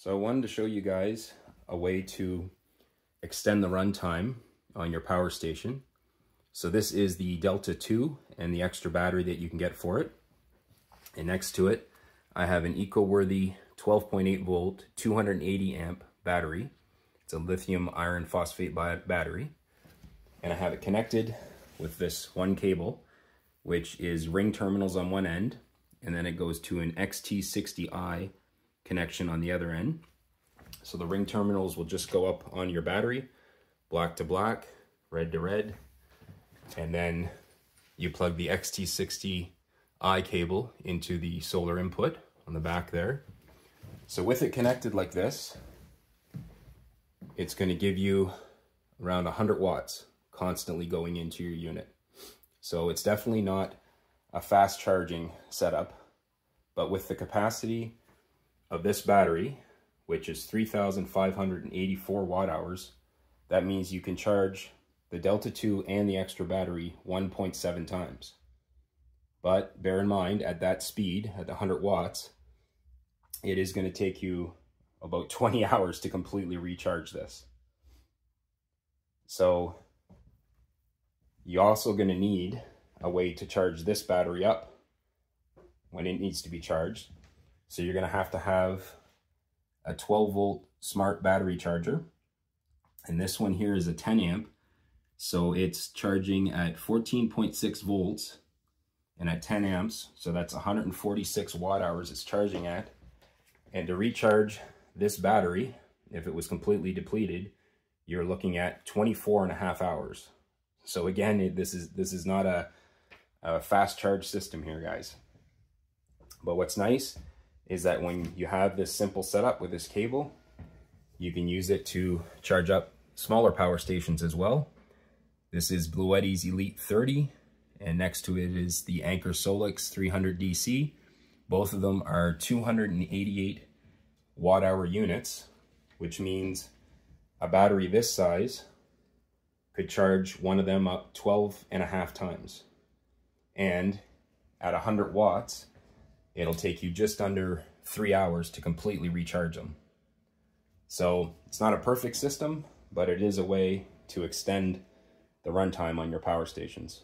So I wanted to show you guys a way to extend the runtime on your power station. So this is the Delta 2 and the extra battery that you can get for it. And next to it, I have an EcoWorthy 12.8 volt, 280 amp battery. It's a lithium iron phosphate battery. And I have it connected with this one cable, which is ring terminals on one end, and then it goes to an XT60i connection on the other end. So the ring terminals will just go up on your battery, black to black, red to red, and then you plug the XT60i cable into the solar input on the back there. So with it connected like this, it's going to give you around 100 watts constantly going into your unit. So it's definitely not a fast charging setup, but with the capacity of this battery, which is 3,584 watt hours, that means you can charge the Delta 2 and the extra battery 1.7 times. But bear in mind, at that speed, at the 100 watts, it is going to take you about 20 hours to completely recharge this. So you're also going to need a way to charge this battery up when it needs to be charged. So you're going to have to have a 12 volt smart battery charger. And this one here is a 10 amp. So it's charging at 14.6 volts and at 10 amps. So that's 146 watt hours it's charging at. And to recharge this battery, if it was completely depleted, you're looking at 24 and a half hours. So again, this is this is not a, a fast charge system here, guys. But what's nice is that when you have this simple setup with this cable, you can use it to charge up smaller power stations as well. This is Bluetti's Elite 30, and next to it is the Anker Solix 300 DC. Both of them are 288 watt hour units, which means a battery this size could charge one of them up 12 and a half times. And at 100 watts, it'll take you just under three hours to completely recharge them. So it's not a perfect system, but it is a way to extend the runtime on your power stations.